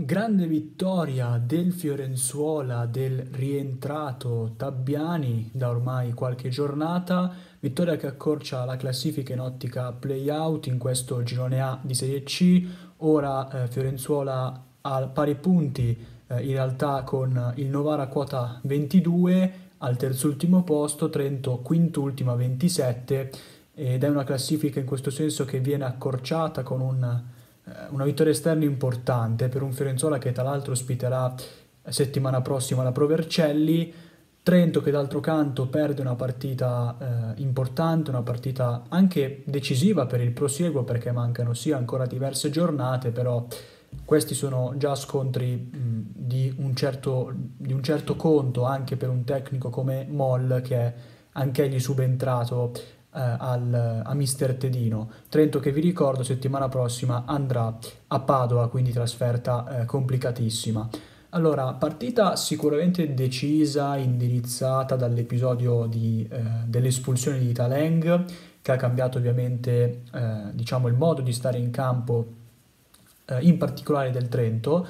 Grande vittoria del Fiorenzuola, del rientrato Tabbiani da ormai qualche giornata, vittoria che accorcia la classifica in ottica play-out in questo girone A di Serie C, ora eh, Fiorenzuola a pari punti eh, in realtà con il Novara quota 22 al terzultimo posto, Trento quintultima 27 ed è una classifica in questo senso che viene accorciata con un, una vittoria esterna importante per un Fiorenzuola che tra l'altro ospiterà settimana prossima la Pro Vercelli, Trento che d'altro canto perde una partita eh, importante, una partita anche decisiva per il prosieguo perché mancano sì ancora diverse giornate, però questi sono già scontri mh, di, un certo, di, un certo, conto anche per un tecnico come Moll che è anch'egli subentrato eh, al, a Mister Tedino. Trento che vi ricordo settimana prossima andrà a Padova, quindi trasferta eh, complicatissima. Allora, partita sicuramente decisa, indirizzata dall'episodio di, eh, dell'espulsione di Taleng, che ha cambiato ovviamente eh, diciamo, il modo di stare in campo eh, in particolare del Trento,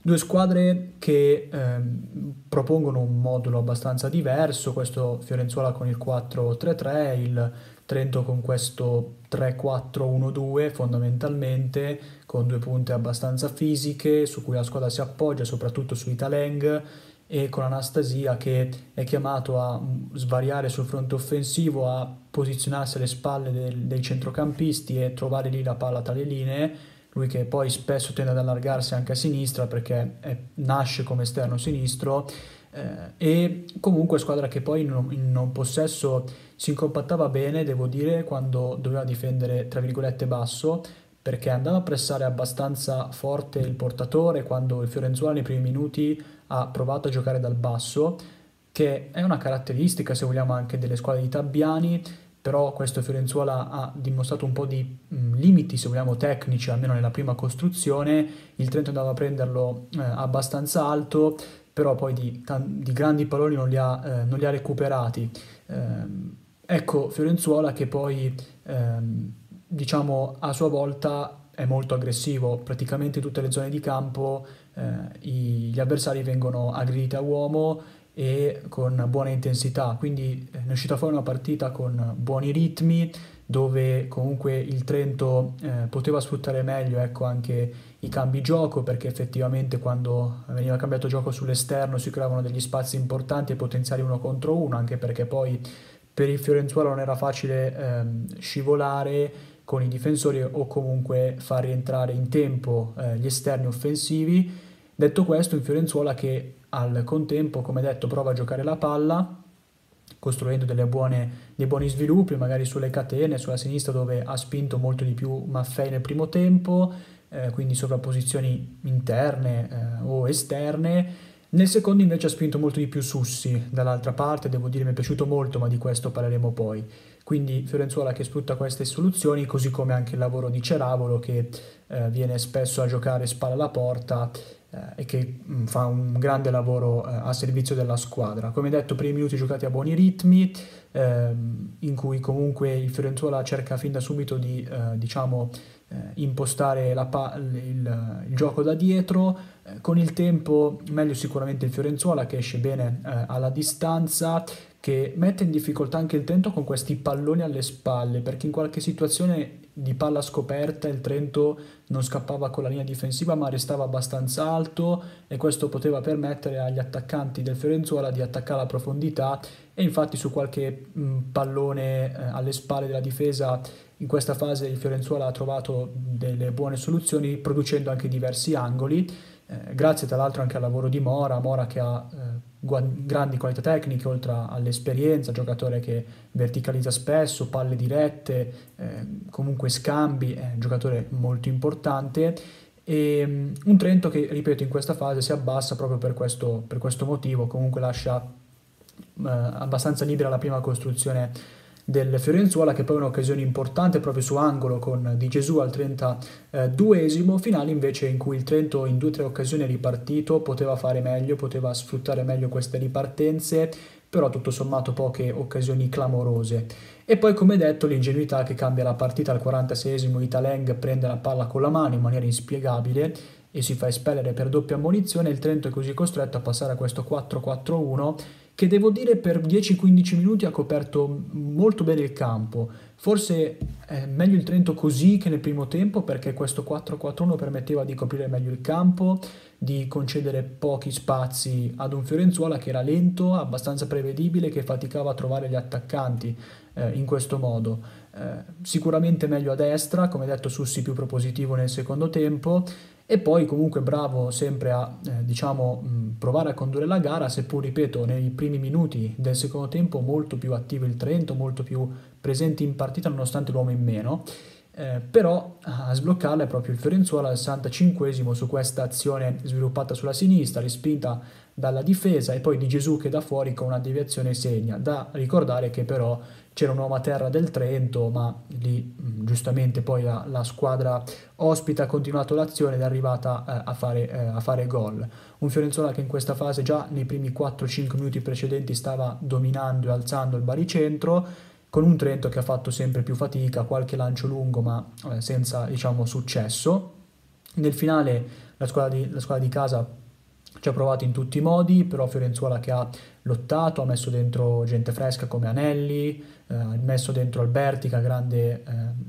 due squadre che eh, propongono un modulo abbastanza diverso, questo Fiorenzuola con il 4-3-3, il Trento con questo 3-4-1-2 fondamentalmente, con due punte abbastanza fisiche su cui la squadra si appoggia, soprattutto su Italeng e con Anastasia che è chiamato a svariare sul fronte offensivo, a posizionarsi alle spalle del, dei centrocampisti e trovare lì la palla tra le linee lui che poi spesso tende ad allargarsi anche a sinistra perché è, nasce come esterno sinistro eh, e comunque squadra che poi in, in un possesso si incompattava bene, devo dire, quando doveva difendere tra virgolette basso perché andava a pressare abbastanza forte il portatore quando il Fiorenzuola nei primi minuti ha provato a giocare dal basso che è una caratteristica se vogliamo anche delle squadre di Tabbiani però questo Fiorenzuola ha dimostrato un po' di mh, limiti, se vogliamo, tecnici, almeno nella prima costruzione, il Trento andava a prenderlo eh, abbastanza alto, però poi di, di grandi palloni non li ha, eh, non li ha recuperati. Eh, ecco, Fiorenzuola che poi, ehm, diciamo, a sua volta è molto aggressivo, praticamente in tutte le zone di campo eh, gli avversari vengono aggrediti a uomo, e con buona intensità, quindi eh, è uscita fuori una partita con buoni ritmi dove comunque il Trento eh, poteva sfruttare meglio ecco, anche i cambi gioco perché effettivamente quando veniva cambiato gioco sull'esterno si creavano degli spazi importanti e potenziali uno contro uno anche perché poi per il Fiorenzuola non era facile ehm, scivolare con i difensori o comunque far rientrare in tempo eh, gli esterni offensivi. Detto questo, il Fiorenzuola che al contempo, come detto, prova a giocare la palla costruendo buone, dei buoni sviluppi, magari sulle catene, sulla sinistra dove ha spinto molto di più Maffei nel primo tempo, eh, quindi sovrapposizioni interne eh, o esterne. Nel secondo invece ha spinto molto di più Sussi dall'altra parte, devo dire mi è piaciuto molto, ma di questo parleremo poi. Quindi Fiorenzuola che sfrutta queste soluzioni, così come anche il lavoro di Ceravolo che eh, viene spesso a giocare spalla alla porta e che mm, fa un grande lavoro eh, a servizio della squadra. Come detto, primi minuti giocati a buoni ritmi, ehm, in cui comunque il Fiorenzuola cerca fin da subito di eh, diciamo, eh, impostare pa- il, il, gioco da dietro. Eh, con il tempo, meglio sicuramente il Fiorenzuola che esce bene eh, alla distanza, che mette in difficoltà anche il Trento con questi palloni alle spalle, perché in qualche situazione di palla scoperta il Trento non scappava con la linea difensiva ma restava abbastanza alto e questo poteva permettere agli attaccanti del Fiorenzuola di attaccare la profondità e infatti su qualche pallone eh, alle spalle della difesa in questa fase il Fiorenzuola ha trovato delle buone soluzioni producendo anche diversi angoli eh, grazie tra l'altro anche al lavoro di Mora, Mora che ha eh, grandi qualità tecniche oltre all'esperienza, giocatore che verticalizza spesso, palle dirette, eh, comunque scambi, è un giocatore molto importante. E um, un Trento che, ripeto, in questa fase si abbassa proprio per questo, per questo motivo, comunque lascia eh, abbastanza libera la prima costruzione del Fiorenzuola che poi è un'occasione importante proprio su angolo con Di Gesù al 32esimo, finale invece in cui il Trento in due o tre occasioni è ripartito, poteva fare meglio, poteva sfruttare meglio queste ripartenze, però tutto sommato poche occasioni clamorose. E poi come detto l'ingenuità che cambia la partita al 46esimo, Italeng prende la palla con la mano in maniera inspiegabile e si fa espellere per doppia ammonizione, il Trento è così costretto a passare a questo 4-4-1 che devo dire per 10-15 minuti ha coperto molto bene il campo. Forse è meglio il Trento così che nel primo tempo perché questo 4-4-1 permetteva di coprire meglio il campo, di concedere pochi spazi ad un Fiorenzuola che era lento, abbastanza prevedibile, che faticava a trovare gli attaccanti eh, in questo modo. Eh, sicuramente meglio a destra, come detto Sussi più propositivo nel secondo tempo e poi comunque bravo sempre a eh, diciamo, provare a condurre la gara, seppur ripeto nei primi minuti del secondo tempo molto più attivo il Trento, molto più presente in partita nonostante l'uomo in meno. Eh, però a sbloccarla è proprio il Fiorenzuola al 65 su questa azione sviluppata sulla sinistra, respinta dalla difesa e poi di Gesù che da fuori con una deviazione segna. Da ricordare che però c'era un uomo a terra del Trento, ma lì giustamente poi la, la squadra ospita ha continuato l'azione ed è arrivata eh, a, fare, eh, a fare gol. Un Fiorenzuola che in questa fase già nei primi 4-5 minuti precedenti stava dominando e alzando il baricentro, con un Trento che ha fatto sempre più fatica, qualche lancio lungo ma eh, senza diciamo, successo. Nel finale la squadra di, la squadra di casa ci ha provato in tutti i modi, però Fiorenzuola che ha lottato, ha messo dentro gente fresca come Anelli, eh, ha messo dentro Alberti che ha grande eh,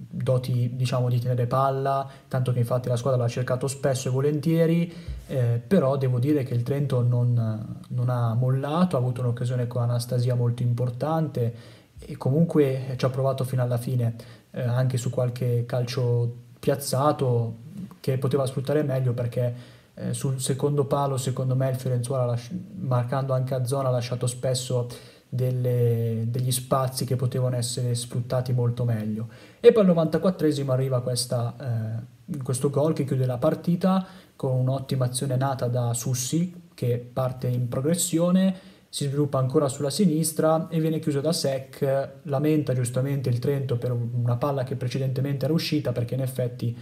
doti diciamo di tenere palla, tanto che infatti la squadra l'ha cercato spesso e volentieri, eh, però devo dire che il Trento non, non ha mollato, ha avuto un'occasione con Anastasia molto importante e comunque ci ha provato fino alla fine, eh, anche su qualche calcio piazzato che poteva sfruttare meglio perché eh, sul secondo palo, secondo me, il Fiorenzuola, marcando anche a zona, ha lasciato spesso delle, degli spazi che potevano essere sfruttati molto meglio. E poi al 94esimo arriva questa, eh, questo gol che chiude la partita con un'ottima azione nata da Sussi che parte in progressione, si sviluppa ancora sulla sinistra e viene chiuso da Sec, lamenta giustamente il Trento per una palla che precedentemente era uscita perché in effetti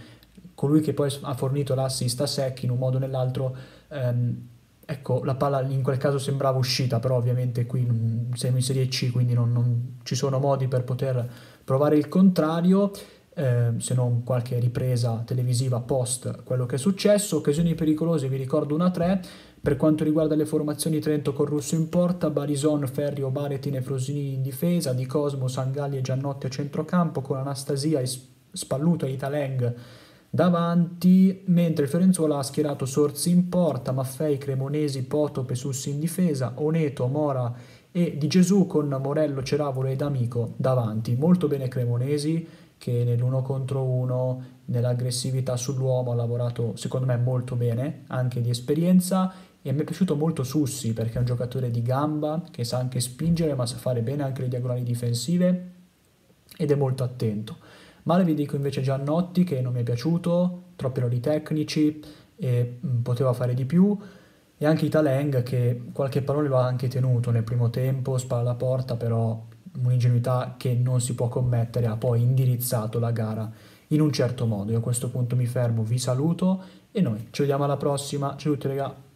colui che poi ha fornito l'assist a Secchi in un modo o nell'altro, ehm, ecco, la palla in quel caso sembrava uscita, però ovviamente qui siamo in Serie C, quindi non, non, ci sono modi per poter provare il contrario, eh, se non qualche ripresa televisiva post quello che è successo. Occasioni pericolose, vi ricordo una 3. Per quanto riguarda le formazioni Trento con Russo in porta, Barison, Ferrio, Baretin e Frosini in difesa, Di Cosmo, Sangalli e Giannotti a centrocampo, con Anastasia e Spalluto e Italeng davanti, mentre il Fiorenzuola ha schierato Sorzi in porta, Maffei, Cremonesi, Poto, Pesussi in difesa, Oneto, Mora e Di Gesù con Morello, Ceravolo e D'Amico davanti. Molto bene Cremonesi che nell'uno contro uno, nell'aggressività sull'uomo ha lavorato secondo me molto bene, anche di esperienza e mi è piaciuto molto Sussi perché è un giocatore di gamba che sa anche spingere ma sa fare bene anche le diagonali difensive ed è molto attento. Male vi dico invece Giannotti che non mi è piaciuto, troppi errori tecnici e mh, mm, poteva fare di più e anche Italeng che qualche pallone lo ha anche tenuto nel primo tempo, spalla alla porta, però un'ingenuità che non si può commettere, ha poi indirizzato la gara in un certo modo. Io a questo punto mi fermo, vi saluto e noi ci vediamo alla prossima. Ciao a tutti ragazzi.